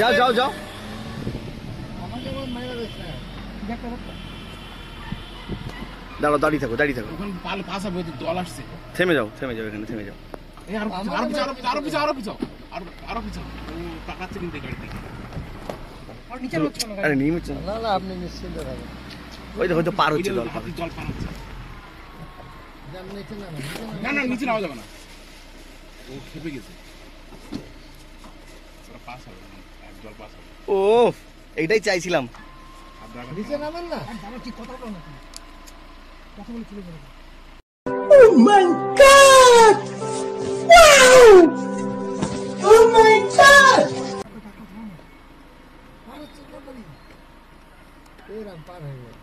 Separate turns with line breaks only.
যাও যাও যাও। দাঁড়াও দাঁড়িয়ে থাকো দাঁড়িয়ে থাকো।
দল আসছে।
থেমে যাও থেমে যাও এখানে থেমে যাও।
আরও পিছাও, আরও পিছাও, আরও পিছাও, আরও পিছাও, তাকাচ্ছে কিন্তু এই
আরে নিয়ে
না না। আপনি নিশ্চিন্ত থাকুন।
ওই তো পার হচ্ছে জল পার
হচ্ছে
যান নিচে নামেন, নিচে নামেন।
না না নিচে নামা যাবে না। ও খেপে গেছে। পাস হবে জল পাস হবে।
ও এইটাই চাইছিলাম।
আর ড্রাইভার
নিচে নামেন না। এরম পার হয়ে গেল।